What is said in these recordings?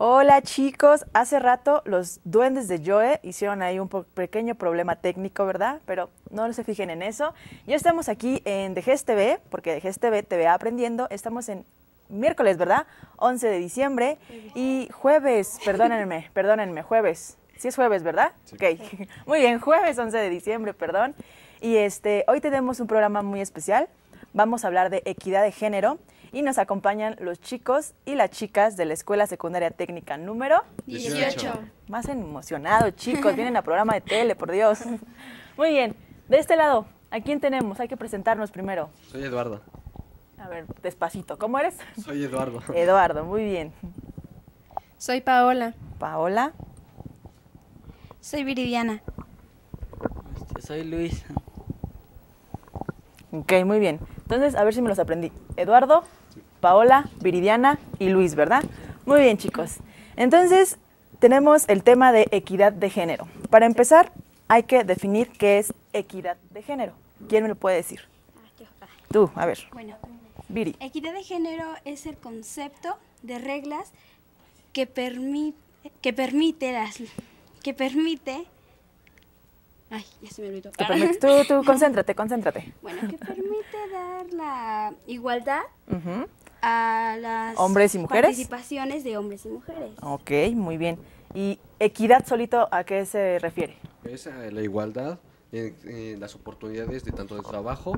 Hola chicos, hace rato los duendes de Joe hicieron ahí un pequeño problema técnico, ¿verdad? Pero no se fijen en eso. Ya estamos aquí en Dejes TV, porque Dejes TV te ve aprendiendo. Estamos en miércoles, ¿verdad? 11 de diciembre y jueves, perdónenme, perdónenme, jueves. Sí es jueves, ¿verdad? Ok, muy bien, jueves 11 de diciembre, perdón. Y este, hoy tenemos un programa muy especial. Vamos a hablar de equidad de género y nos acompañan los chicos y las chicas de la Escuela Secundaria Técnica número 18. Más emocionados, chicos, vienen a programa de tele, por Dios. Muy bien, de este lado, ¿a quién tenemos? Hay que presentarnos primero. Soy Eduardo. A ver, despacito, ¿cómo eres? Soy Eduardo. Eduardo, muy bien. Soy Paola. Paola. Soy Viridiana. Este, soy Luis. Ok, muy bien. Entonces, a ver si me los aprendí. Eduardo, Paola, Viridiana y Luis, ¿verdad? Muy bien, chicos. Entonces, tenemos el tema de equidad de género. Para empezar, hay que definir qué es equidad de género. ¿Quién me lo puede decir? Tú, a ver. Bueno, Viri. equidad de género es el concepto de reglas que, permi- que permite las que permite Ay, ya se me olvidó. Permite- tú, tú, concéntrate, concéntrate. Bueno, que permite dar la igualdad Ujú. A las ¿Hombres y mujeres? participaciones de hombres y mujeres. Ok, muy bien. ¿Y equidad solito a qué se refiere? Es eh, la igualdad en, en las oportunidades de tanto de trabajo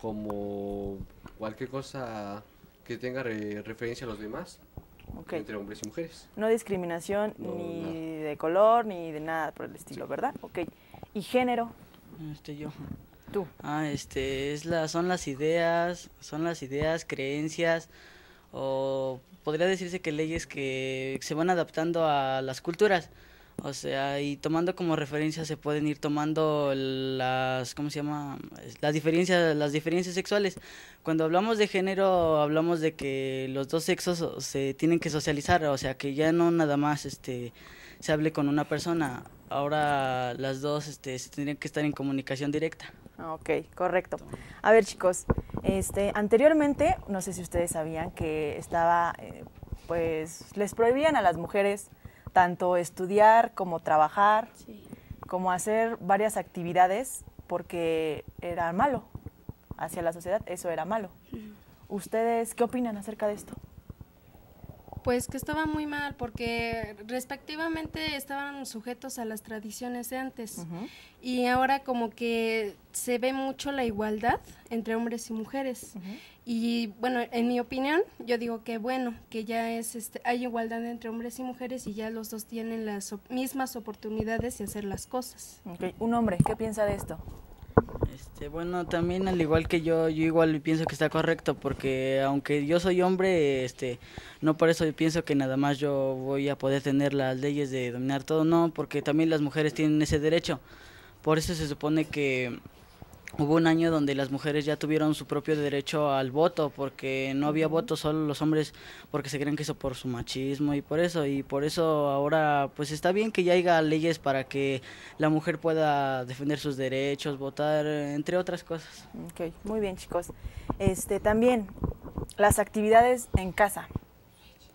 como cualquier cosa que tenga re- referencia a los demás Ok. entre hombres y mujeres. No discriminación No, ni nada. de color ni de nada por el estilo, ¿verdad? Ok. ¿Y género? Este yo. Tú. Ah, este es la son las ideas, son las ideas, creencias o podría decirse que leyes que se van adaptando a las culturas. O sea, y tomando como referencia se pueden ir tomando las ¿cómo se llama? las diferencias las diferencias sexuales. Cuando hablamos de género, hablamos de que los dos sexos se tienen que socializar, o sea, que ya no nada más este se hable con una persona. Ahora las dos este se tendrían que estar en comunicación directa. Ah, Ok, correcto. A ver, chicos, este, anteriormente, no sé si ustedes sabían que estaba, eh, pues, les prohibían a las mujeres tanto estudiar como trabajar, Sí. como hacer varias actividades porque era malo hacia la sociedad, eso era malo. ¿Ustedes qué opinan acerca de esto? Pues que estaba muy mal porque respectivamente estaban sujetos a las tradiciones de antes y ahora como que se ve mucho la igualdad entre hombres y mujeres. Y bueno, en mi opinión, yo digo que bueno, que ya es este hay igualdad entre hombres y mujeres y ya los dos tienen las mismas oportunidades de hacer las cosas. Un hombre, ¿qué piensa de esto? Este, bueno, también al igual que yo, yo igual pienso que está correcto porque aunque yo soy hombre, este, no por eso pienso que nada más yo voy a poder tener las leyes de dominar todo, no, porque también las mujeres tienen ese derecho. Por eso se supone que hubo un año donde las mujeres ya tuvieron su propio derecho al voto, porque no había voto, solo los hombres, porque se creen que eso por su machismo y por eso, y por eso ahora pues está bien que ya haya leyes para que la mujer pueda defender sus derechos, votar, entre otras cosas. Ok, muy bien, chicos. Este, también las actividades en casa.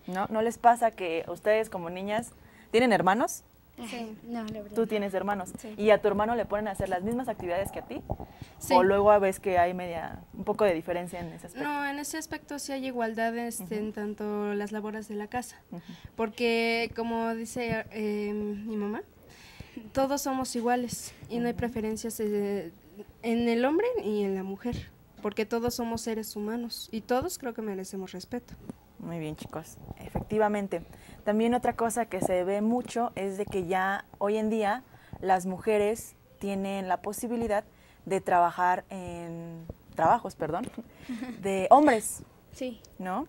¿No? ¿No les pasa que ustedes como niñas tienen hermanos? Sí. No, la verdad. Tú tienes hermanos. Sí. ¿Y a tu hermano le ponen a hacer las mismas actividades que a ti? Sí. ¿O luego ves que hay media, un poco de diferencia en ese aspecto? No, en ese aspecto sí hay igualdad este, en tanto las labores de la casa. Porque, como dice eh, mi mamá, todos somos iguales y no hay preferencias eh, en el hombre y en la mujer. Porque todos somos seres humanos y todos creo que merecemos respeto. Muy bien, chicos. Efectivamente. También otra cosa que se ve mucho es de que ya hoy en día las mujeres tienen la posibilidad de trabajar en trabajos, perdón, de hombres, Sí. ¿no?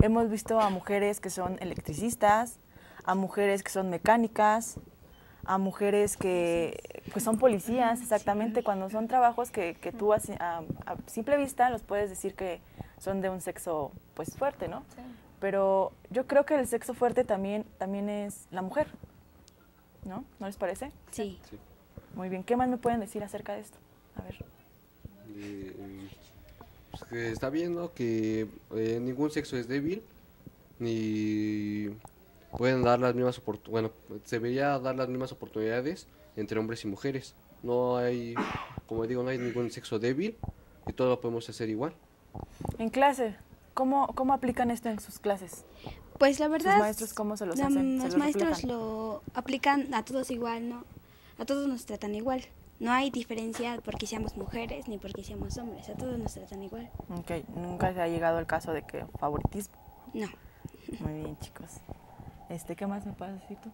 Hemos visto a mujeres que son electricistas, a mujeres que son mecánicas, a mujeres que pues son policías, exactamente, cuando son trabajos que, que tú a simple vista los puedes decir que son de un sexo pues fuerte, ¿no? Pero yo creo que el sexo fuerte también, también es la mujer, ¿no? ¿No les parece? Sí. Sí. Muy bien, ¿qué más me pueden decir acerca de esto? A ver. Eh, pues que está bien, ¿no? Que eh, ningún sexo es débil, ni pueden dar las mismas oportunidades, bueno, se debería dar las mismas oportunidades entre hombres y mujeres. No hay, como digo, no hay ningún sexo débil y todo lo podemos hacer igual. En clase, ¿cómo, cómo aplican esto en sus clases? Pues la verdad, ¿Sus maestros cómo se los la- hacen? ¿Se los los maestros reflejan? lo aplican a todos igual, ¿no? A todos nos tratan igual. No hay diferencia porque seamos mujeres ni porque seamos hombres. A todos nos tratan igual. Ok, nunca se ha llegado el caso de que favoritismo. No. Muy bien, chicos. Este, ¿qué más me puedes decir tú?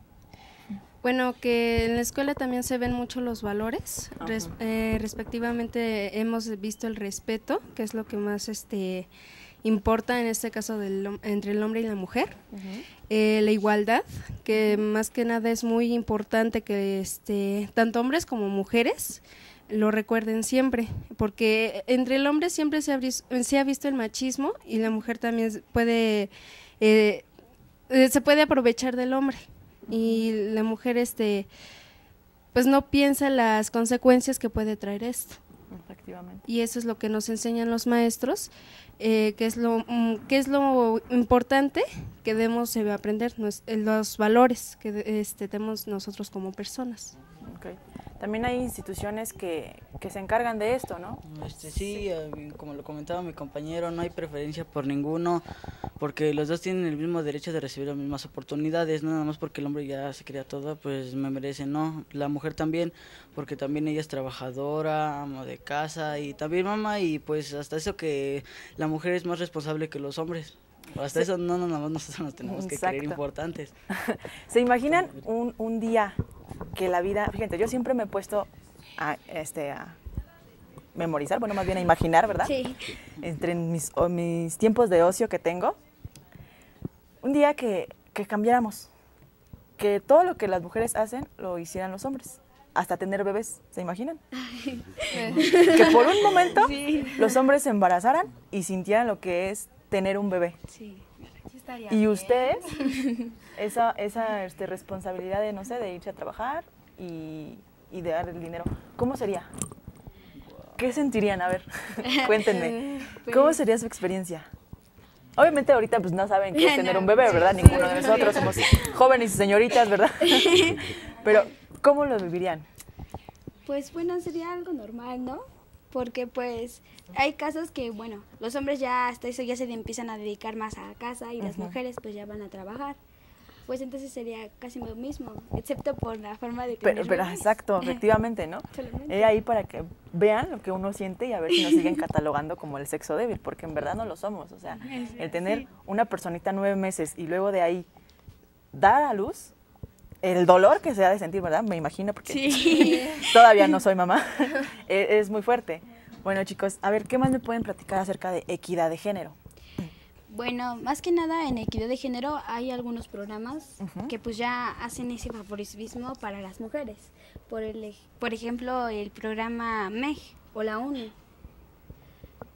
Bueno, que en la escuela también se ven mucho los valores. Res- eh, respectivamente, hemos visto el respeto, que es lo que más este, importa en este caso del entre el hombre y la mujer. Eh, la igualdad, que más que nada es muy importante que este, tanto hombres como mujeres lo recuerden siempre, porque entre el hombre siempre se ha, se ha visto el machismo y la mujer también puede, eh, se puede aprovechar del hombre. Y la mujer este pues no piensa las consecuencias que puede traer esto Y eso es lo que nos enseñan los maestros eh, que es lo mm, que es lo importante que debemos aprender los valores que este, tenemos nosotros como personas Ok. También hay instituciones que, que se encargan de esto, ¿no? Este, sí, eh, como lo comentaba mi compañero, no hay preferencia por ninguno, porque los dos tienen el mismo derecho de recibir las mismas oportunidades, no nada más porque el hombre ya se crea todo, pues me merece, no, la mujer también, porque también ella es trabajadora, ama de casa y también mamá, y pues hasta eso que la mujer es más responsable que los hombres. Hasta eso no, no, nada más nosotros nos tenemos que creer importantes. ¿Se imaginan un, un día que la vida, fíjate, yo siempre me he puesto a, este, a memorizar, bueno, más bien a imaginar, ¿verdad? Sí. Entre mis, o mis tiempos de ocio que tengo, un día que, que cambiáramos, que todo lo que las mujeres hacen lo hicieran los hombres, hasta tener bebés, ¿se imaginan? que por un momento los hombres se embarazaran y sintieran lo que es tener un bebé. Sí. Y ustedes, esa, esa este, responsabilidad de, no sé, de irse a trabajar y, y de dar el dinero, ¿cómo sería? ¿Qué sentirían? A ver, cuéntenme. ¿Cómo sería su experiencia? Obviamente ahorita pues no saben qué es tener un bebé, ¿verdad? Ninguno de nosotros somos jóvenes y señoritas, ¿verdad? Pero, ¿cómo lo vivirían? Pues bueno, sería algo normal, ¿no? Porque pues hay casos que, bueno, los hombres ya hasta eso ya se empiezan a dedicar más a casa y las mujeres pues ya van a trabajar. Pues entonces sería casi lo mismo, excepto por la forma de tener Pero, exacto, efectivamente, ¿no? He ahí para que vean lo que uno siente y a ver si nos siguen catalogando como el sexo débil, porque en verdad no lo somos. O sea, el tener una personita nueve meses y luego de ahí dar a luz, el dolor que se ha de sentir, ¿verdad? Me imagino, porque Sí. todavía no soy mamá, e- es muy fuerte. Bueno, chicos, a ver, ¿qué más me pueden platicar acerca de equidad de género? Bueno, más que nada en equidad de género hay algunos programas que pues ya hacen ese favoritismo para las mujeres. Por, el, por ejemplo, el programa MEG o la ONU.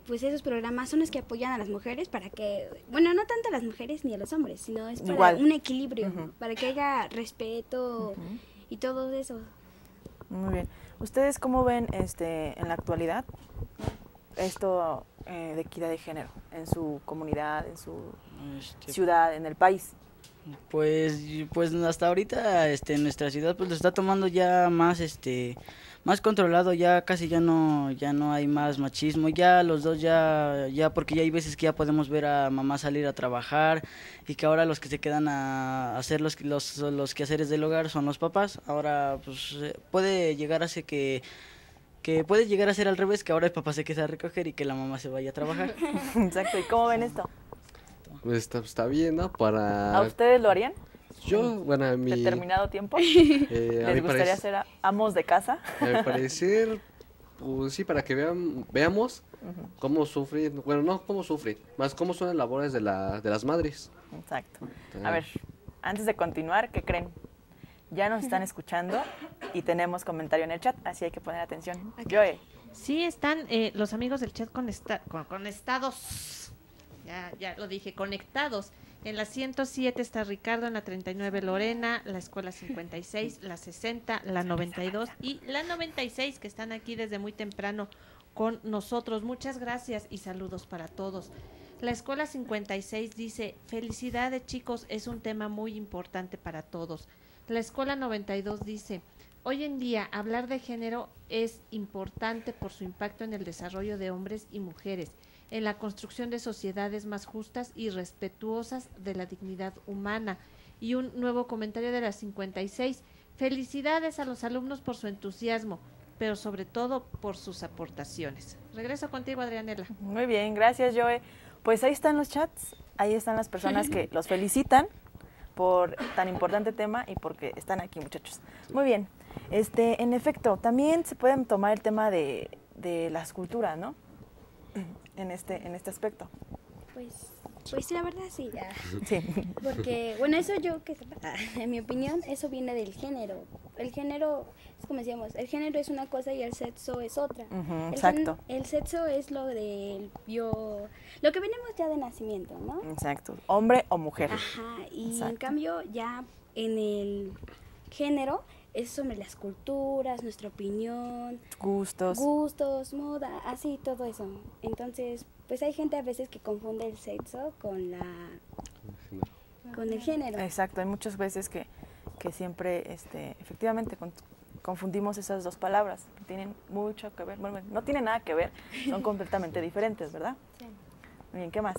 Pues esos programas son los que apoyan a las mujeres para que, bueno, no tanto a las mujeres ni a los hombres, sino es para Igual. un equilibrio, para que haya respeto y todo eso. Muy bien. ¿Ustedes cómo ven este, en la actualidad esto eh, de equidad de género en su comunidad, en su Este, ciudad, en el país? Pues, pues hasta ahorita, este, nuestra ciudad, pues lo está tomando ya más, este, más controlado, ya casi ya no, ya no hay más machismo, ya los dos ya, ya, porque ya hay veces que ya podemos ver a mamá salir a trabajar y que ahora los que se quedan a hacer los, los, los quehaceres del hogar son los papás, ahora pues eh, puede llegar a ser que, que puede llegar a ser al revés, que ahora el papá se queda a recoger y que la mamá se vaya a trabajar. Exacto. ¿Y cómo ven esto? Pues está, está bien, ¿no? Para... ¿A ustedes lo harían? Yo, bueno, a mi... ¿Determinado tiempo? eh, ¿Les gustaría parec- ser amos de casa? A mi parecer, pues sí, para que vean, veamos cómo sufren, bueno, no cómo sufren, más cómo son las labores de, la, de las madres. Exacto. A ver, antes de continuar, ¿qué creen? Ya nos están escuchando y tenemos comentario en el chat, así hay que poner atención. Joe, Sí, están eh, los amigos del chat conecta- con- conectados. Ya, ya lo dije, conectados. En la 107 está Ricardo, en la 39 Lorena, la escuela 56, la 60, la 92 y la 96 que están aquí desde muy temprano con nosotros. Muchas gracias y saludos para todos. La escuela 56 dice, felicidades chicos, es un tema muy importante para todos. La escuela 92 dice, hoy en día hablar de género es importante por su impacto en el desarrollo de hombres y mujeres, en la construcción de sociedades más justas y respetuosas de la dignidad humana. Y un nuevo comentario de la 56, felicidades a los alumnos por su entusiasmo, pero sobre todo por sus aportaciones. Regreso contigo, Adrianela. Muy bien, gracias, Joe. Pues ahí están los chats, ahí están las personas que los felicitan por tan importante tema y porque están aquí, muchachos. Muy bien. Este, en efecto, también se pueden tomar el tema de, de la escultura, ¿no? En este, en este aspecto. Pues, pues sí, la verdad sí. ah, Sí. Porque, bueno, eso yo que sepa, en mi opinión, eso viene del género. El género, es como decíamos, el género es una cosa y el sexo es otra. El gen- exacto. El, sexo es lo del bio, lo que venimos ya de nacimiento, ¿no? Exacto. Hombre o mujer. Ajá, y en cambio ya en el género es sobre las culturas, nuestra opinión, Gustos. gustos, moda, así todo eso. Entonces, pues hay gente a veces que confunde el sexo con la con el género. Exacto. Hay muchas veces que, que siempre, este, efectivamente, con- confundimos esas dos palabras que tienen mucho que ver. Bueno, no tienen nada que ver, son completamente diferentes, ¿verdad? Muy bien, ¿qué más?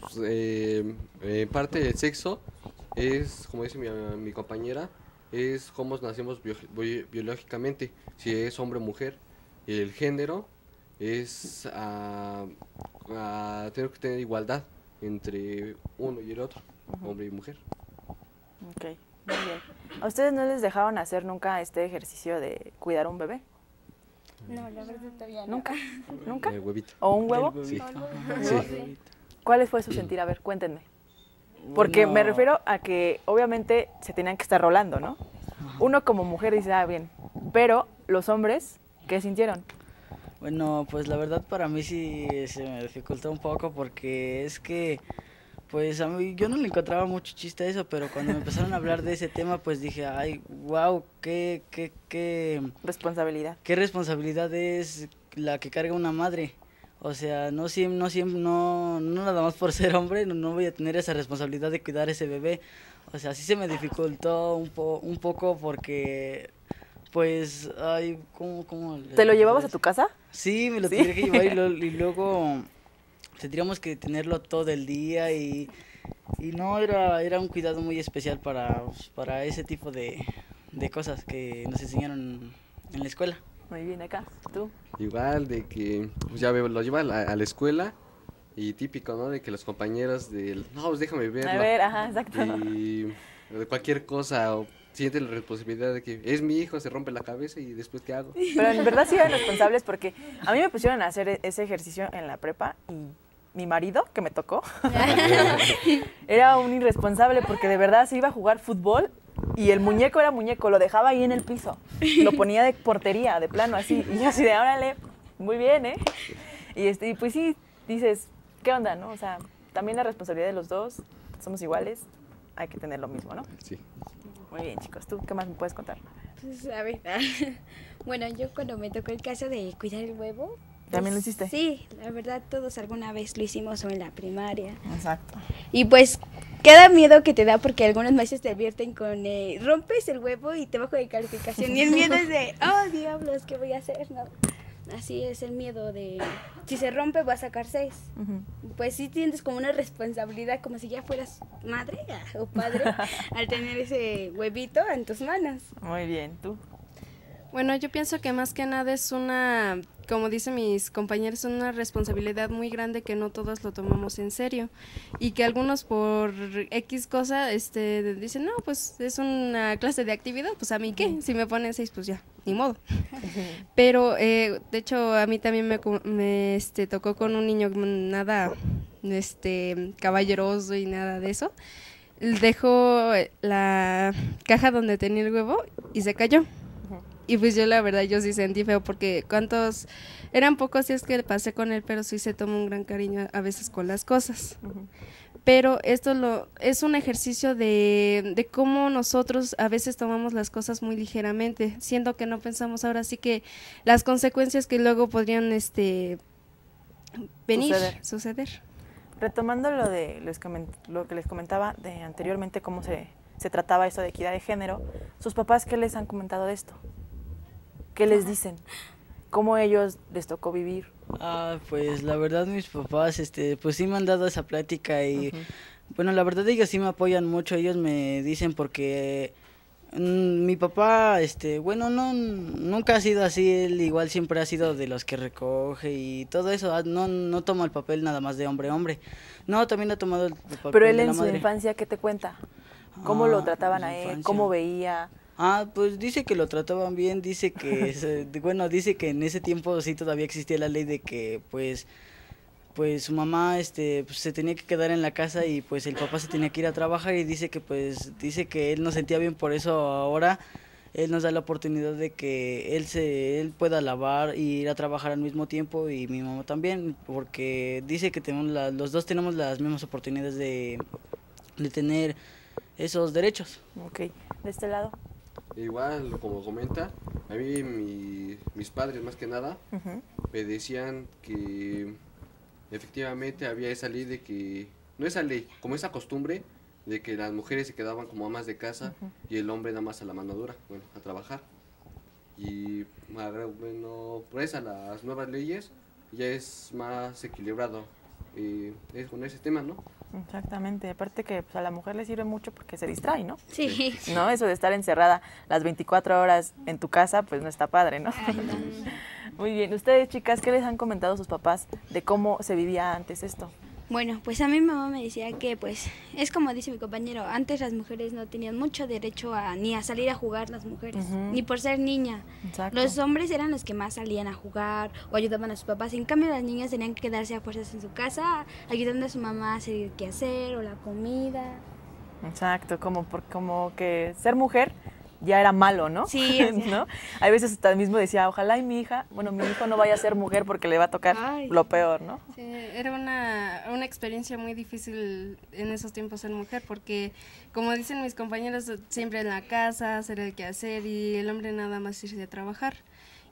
Pues, eh, eh, parte del sexo es, como dice mi, mi compañera, es cómo nacemos bio- bio- biológicamente, si es hombre o mujer. El género es a, a tener que tener igualdad entre uno y el otro, hombre y mujer. Ok, muy bien. ¿A ustedes no les dejaron hacer nunca este ejercicio de cuidar un bebé? No, la verdad todavía no. ¿Nunca? ¿Nunca? El huevito. ¿O un huevo? Sí. Sí. ¿Cuál fue su sentir? A ver, cuéntenme. Porque me refiero a que obviamente se tenían que estar rolando, ¿no? Uno como mujer dice, ah, bien. Pero los hombres, ¿qué sintieron? Bueno, pues la verdad para mí sí se me dificultó un poco porque es que, pues a mí yo no le encontraba mucho chiste a eso, pero cuando me empezaron a hablar de ese tema, pues dije, ay, wow, qué, qué, qué, Responsabilidad. qué responsabilidad es la que carga una madre. O sea, no siempre, no siempre, no, no nada más por ser hombre, no, no voy a tener esa responsabilidad de cuidar ese bebé. O sea, sí se me dificultó un, po, un poco porque, pues, ay, ¿cómo, cómo ¿Te lo llevabas a tu casa? Sí, me lo ¿Sí? tendría que llevar y, lo- y luego tendríamos que tenerlo todo el día y, y no, era, era un cuidado muy especial para, pues, para ese tipo de, de cosas que nos enseñaron en la escuela. Muy bien, acá. ¿Tú? Igual de que pues, ya lo lleva a la, a la escuela y típico, ¿no? De que los compañeros del, no, pues déjame verlo. A ver, ajá, exacto. Y de cualquier cosa o siente la responsabilidad de que es mi hijo, se rompe la cabeza y después ¿qué hago? Pero en verdad sí eran responsables porque a mí me pusieron a hacer e- ese ejercicio en la prepa y mi marido, que me tocó, era un irresponsable porque de verdad se iba a jugar fútbol y el muñeco era muñeco, lo dejaba ahí en el piso, lo ponía de portería, de plano así, y yo así de, órale, muy bien, ¿eh? Y, este, y pues sí, dices, ¿qué onda, no? O sea, también la responsabilidad de los dos, somos iguales, hay que tener lo mismo, ¿no? Sí. Muy bien, chicos, ¿tú qué más me puedes contar? Pues, a ver, bueno, yo cuando me tocó el caso de cuidar el huevo. ¿También lo pues, hiciste? Sí, la verdad todos alguna vez lo hicimos o en la primaria. Exacto. Y pues cada miedo que te da porque algunos maestros te advierten con eh, rompes el huevo y te bajo de calificación. Y el miedo es de, oh diablos, ¿qué voy a hacer? No. Así es el miedo de, si se rompe voy a sacar seis. Pues sí tienes como una responsabilidad, como si ya fueras madre ah, o padre al tener ese huevito en tus manos. Muy bien, ¿tú? Bueno, yo pienso que más que nada es una, como dicen mis compañeros, una responsabilidad muy grande que no todos lo tomamos en serio y que algunos por X cosa este, dicen, no, pues es una clase de actividad, pues a mí qué, si me ponen seis, pues ya, ni modo. Pero, eh, de hecho, a mí también me, me, este, tocó con un niño nada este, caballeroso y nada de eso. Dejó la caja donde tenía el huevo y se cayó. Y pues yo la verdad yo sí sentí feo porque cuántos eran pocos días que pasé con él, pero sí se toma un gran cariño a veces con las cosas. Pero esto lo es un ejercicio de, de cómo nosotros a veces tomamos las cosas muy ligeramente, siendo que no pensamos ahora sí que las consecuencias que luego podrían este venir, Suceder. suceder. Retomando lo de les lo que les comentaba de anteriormente, cómo se, se trataba esto de equidad de género, ¿sus papás qué les han comentado de esto? ¿Qué les dicen? ¿Cómo ellos les tocó vivir? Ah, pues la verdad mis papás, este, pues sí me han dado esa plática y bueno, la verdad ellos sí me apoyan mucho, ellos me dicen porque mm, mi papá, este, bueno, no, nunca ha sido así, él igual siempre ha sido de los que recoge y todo eso, ah, no, no toma el papel nada más de hombre hombre, no, también ha tomado el papel Pero él de la en su madre. infancia, ¿qué te cuenta? ¿Cómo Ah, lo trataban en a él? infancia. ¿Cómo veía? Ah, pues dice que lo trataban bien, dice que, bueno, dice que en ese tiempo sí todavía existía la ley de que, pues, pues su mamá, este, pues, se tenía que quedar en la casa y pues el papá se tenía que ir a trabajar y dice que, pues, dice que él no sentía bien por eso ahora él nos da la oportunidad de que él se, él pueda lavar y ir a trabajar al mismo tiempo y mi mamá también, porque dice que tenemos la- los dos tenemos las mismas oportunidades de, de tener esos derechos. Ok, de este lado. Igual, como comenta, a mí mi- mis padres más que nada me decían que efectivamente había esa ley de que, no esa ley, como esa costumbre de que las mujeres se quedaban como amas de casa y el hombre nada más a la mano dura, bueno, a trabajar. Y bueno, por eso las nuevas leyes ya es más equilibrado eh, es con ese tema, ¿no? Exactamente. Aparte que pues, a la mujer le sirve mucho porque se distrae, ¿no? Sí. ¿No? Eso de estar encerrada las 24 horas en tu casa, pues no está padre, ¿no? Muy bien. Ustedes, chicas, ¿qué les han comentado sus papás de cómo se vivía antes esto? Bueno, pues a mi mamá me decía que pues es como dice mi compañero, antes las mujeres no tenían mucho derecho a ni a salir a jugar las mujeres, ni por ser niña. Exacto. Los hombres eran los que más salían a jugar o ayudaban a sus papás. En cambio, las niñas tenían que quedarse a fuerzas en su casa, ayudando a su mamá a hacer el quehacer o la comida. Exacto, como, por, como que ser mujer ya era malo, ¿no? Sí. ¿no? Hay veces hasta mismo decía, ojalá y mi hija, bueno, mi hijo no vaya a ser mujer porque le va a tocar Ay. lo peor, ¿no? Sí, era una, una experiencia muy difícil en esos tiempos ser mujer porque, como dicen mis compañeros, siempre en la casa, hacer el quehacer y el hombre nada más irse a trabajar.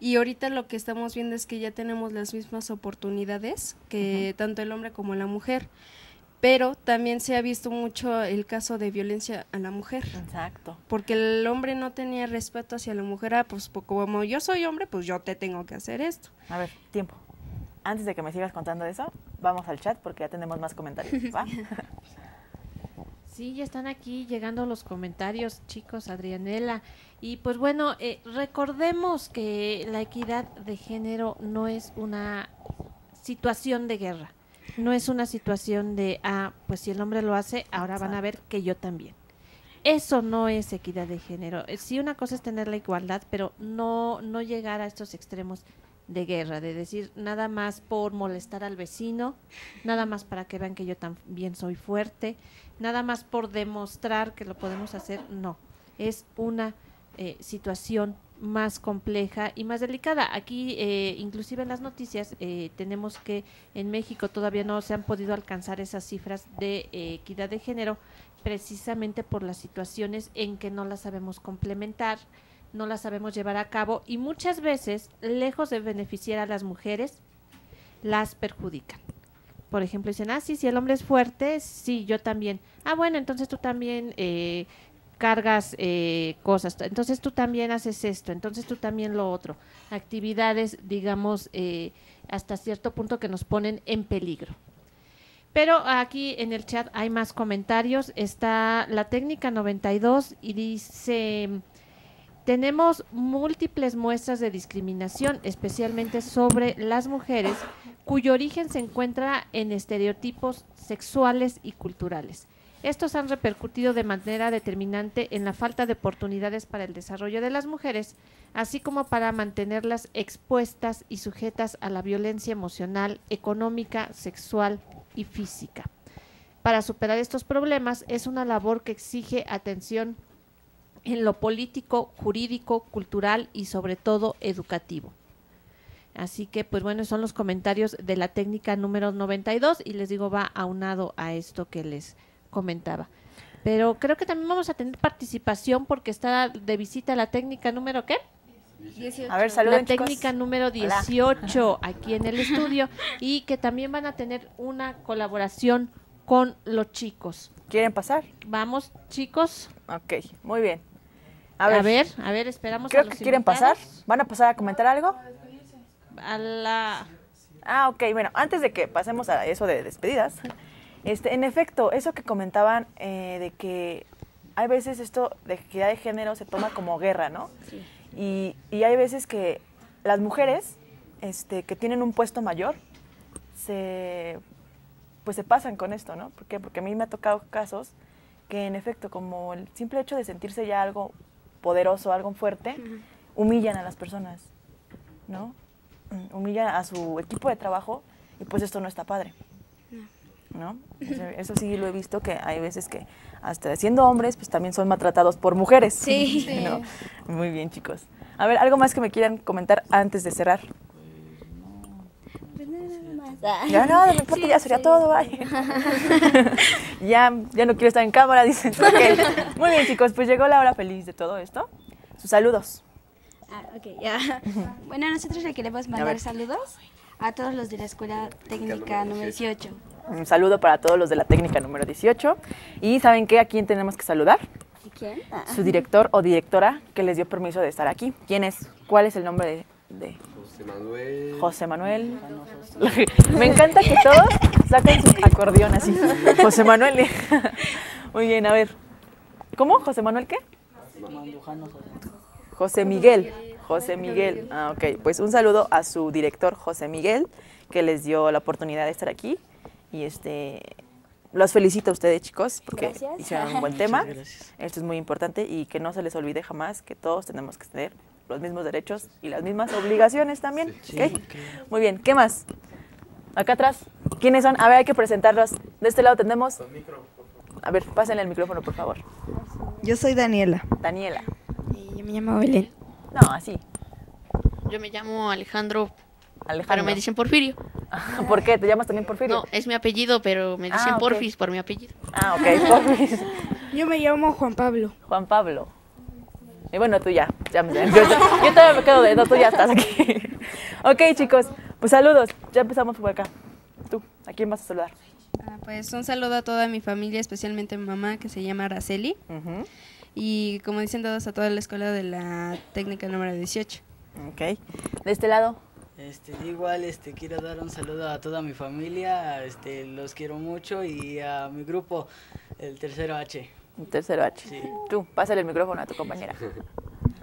Y ahorita lo que estamos viendo es que ya tenemos las mismas oportunidades que tanto el hombre como la mujer, pero también se ha visto mucho el caso de violencia a la mujer Exacto. porque el hombre no tenía respeto hacia la mujer, ah, pues como yo soy hombre, pues yo te tengo que hacer esto. A ver, tiempo. Antes de que me sigas contando eso, vamos al chat porque ya tenemos más comentarios, ¿va? Sí, ya están aquí llegando los comentarios, chicos, Adrianela. Y pues bueno, eh, recordemos que la equidad de género no es una situación de guerra, no es una situación de, ah, pues si el hombre lo hace, ahora van a ver que yo también. Eso no es equidad de género. Eh, Sí, una cosa es tener la igualdad, pero no, no llegar a estos extremos de guerra, de decir nada más por molestar al vecino, nada más para que vean que yo también soy fuerte, nada más por demostrar que lo podemos hacer, no. Es una eh, situación más compleja y más delicada. Aquí, eh, inclusive en las noticias, eh, tenemos que en México todavía no se han podido alcanzar esas cifras de eh, equidad de género, precisamente por las situaciones en que no las sabemos complementar, no las sabemos llevar a cabo y muchas veces, lejos de beneficiar a las mujeres, las perjudican. Por ejemplo, dicen, ah, sí, si el hombre es fuerte, sí, yo también. Ah, bueno, entonces tú también eh, cargas eh, cosas, entonces tú también haces esto, entonces tú también lo otro. Actividades, digamos, eh, hasta cierto punto que nos ponen en peligro. Pero aquí en el chat hay más comentarios. Está la técnica 92 y dice, tenemos múltiples muestras de discriminación, especialmente sobre las mujeres, cuyo origen se encuentra en estereotipos sexuales y culturales. Estos han repercutido de manera determinante en la falta de oportunidades para el desarrollo de las mujeres, así como para mantenerlas expuestas y sujetas a la violencia emocional, económica, sexual y física. Para superar estos problemas es una labor que exige atención en lo político, jurídico, cultural y sobre todo educativo. Así que, pues bueno, son los comentarios de la técnica número 92 y les digo, va aunado a esto que les comentaba. Pero creo que también vamos a tener participación porque está de visita la técnica número ¿qué? 18. A ver, saluden, la chicos. técnica número 18 aquí en el estudio y que también van a tener una colaboración con los chicos. ¿Quieren pasar? Vamos, chicos. Ok, muy bien. A A ver, ver, a ver, esperamos a creo los que quieren pasar. ¿Van a pasar a comentar algo? A la Ah, ok, bueno, antes de que pasemos a eso de despedidas, este, en efecto, eso que comentaban eh, de que hay veces esto de equidad de género se toma como guerra, ¿no? Y, y hay veces que las mujeres este, que tienen un puesto mayor se, pues se pasan con esto, ¿no? ¿Por qué? Porque a mí me ha tocado casos que en efecto, como el simple hecho de sentirse ya algo poderoso, algo fuerte, humillan a las personas, ¿no? Mm, Humillan a su equipo de trabajo y pues esto no está padre. ¿No? Eso, eso sí lo he visto que hay veces que hasta siendo hombres pues también son maltratados por mujeres. Sí. ¿no? Muy bien, chicos. A ver, algo más que me quieran comentar antes de cerrar. Pues nada más. Ya no, me importa, Sí, ya sería sí. todo, bye. ya, ya no quiero estar en cámara, dicen. Ok. Muy bien, chicos, pues llegó la hora feliz de todo esto. Sus saludos. Ah, ok, ya. Bueno, nosotros le queremos mandar saludos a todos los de la Escuela Técnica número 18. Un saludo para todos los de la técnica número 18. Y ¿saben qué? ¿A quién tenemos que saludar? ¿Y quién? Ah. Su director o directora que les dio permiso de estar aquí. ¿Quién es? ¿Cuál es el nombre de, de José Manuel. José Manuel? Me encanta que todos saquen su acordeón así. José Manuel. Muy bien, a ver. ¿Cómo? ¿José Manuel qué? José Miguel. José Miguel. Ah, ok. Pues un saludo a su director José Miguel, que les dio la oportunidad de estar aquí. Y este los felicito a ustedes, chicos, porque Gracias. hicieron un buen tema. Esto es muy importante y que no se les olvide jamás que todos tenemos que tener los mismos derechos y las mismas obligaciones también. Sí. Muy bien, ¿qué más? Acá atrás, ¿quiénes son? A ver, hay que presentarlos. De este lado tenemos... A ver, pásenle el micrófono, por favor. Yo soy Daniela. Daniela. Y yo me llamo Belén. No, así. Yo me llamo Alejandro, Alejandro. pero me dicen Porfirio. ¿Por qué? ¿Te llamas también Porfirio? No, es mi apellido, pero me dicen Ah, ok. Porfis por mi apellido. Ah, ok, Porfis. Yo me llamo Juan Pablo. Juan Pablo. Y bueno, tú ya. ya me- yo, yo todavía me quedo de... No, tú ya estás aquí. ok, chicos. Pues saludos. Ya empezamos por acá. Tú, ¿a quién vas a saludar? Ah, pues un saludo a toda mi familia, especialmente a mi mamá que se llama Araceli. Y como dicen todos, a toda la escuela de la técnica número 18. Ok. De este lado, Este, igual este, quiero dar un saludo a toda mi familia, este, los quiero mucho y a mi grupo, el tercero H. el tercero H. Sí. Tú, pásale el micrófono a tu compañera.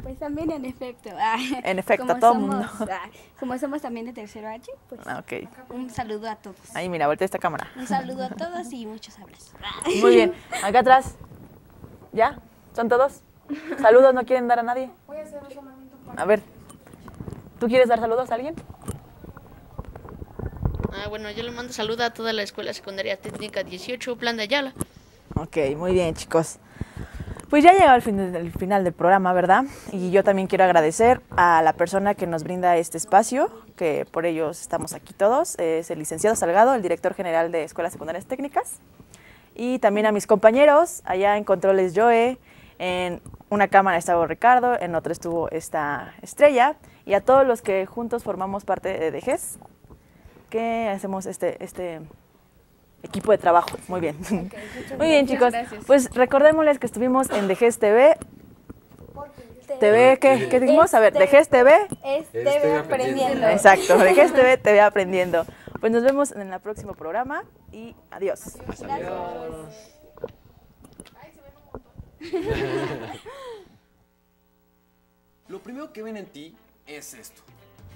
Pues también en efecto. ah, En efecto, como a todo somos, mundo. ah, como somos también de tercero H, pues Ah, ok. un saludo a todos. Ahí, mira, voltea esta cámara. Un saludo a todos y muchos abrazos. Muy bien. Acá atrás. ¿Ya? ¿Son todos? ¿Saludos no quieren dar a nadie? A ver. ¿Tú quieres dar saludos a alguien? Ah, bueno, yo le mando saludo a toda la escuela secundaria técnica 18, Plan de Ayala. Ok, muy bien, chicos. Pues ya llega el, fin el final del programa, ¿verdad? Y yo también quiero agradecer a la persona que nos brinda este espacio, que por ellos estamos aquí todos. Es el licenciado Salgado, el director general de Escuelas Secundarias Técnicas. Y también a mis compañeros, allá en Controles Joe, en una cámara estaba Ricardo, en otra estuvo esta Estrella, y a todos los que juntos formamos parte de DGES, que hacemos este, este equipo de trabajo. Muy bien. Muy bien, chicos. Pues recordémosles que estuvimos en DGES TV. TV, ¿qué, ¿qué dijimos? A ver, DGES TV. Es TV aprendiendo. aprendiendo. Exacto, DGES TV, TV aprendiendo. Pues nos vemos en el próximo programa y adiós. Lo primero que ven en ti es esto.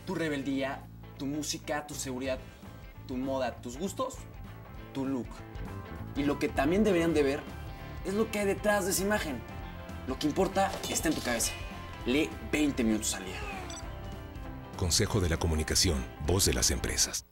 Tu rebeldía, tu música, tu seguridad, tu moda, tus gustos, tu look. Y lo que también deberían de ver es lo que hay detrás de esa imagen. Lo que importa está en tu cabeza. Lee 20 minutos al día. Consejo de la Comunicación, voz de las empresas.